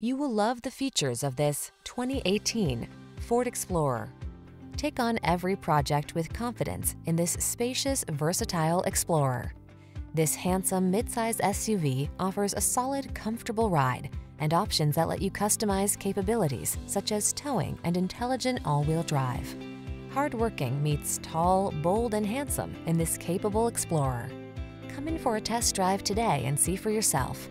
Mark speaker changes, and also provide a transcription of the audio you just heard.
Speaker 1: You will love the features of this 2018 Ford Explorer. Take on every project with confidence in this spacious, versatile Explorer. This handsome midsize SUV offers a solid, comfortable ride and options that let you customize capabilities such as towing and intelligent all-wheel drive. Hardworking meets tall, bold, and handsome in this capable Explorer. Come in for a test drive today and see for yourself.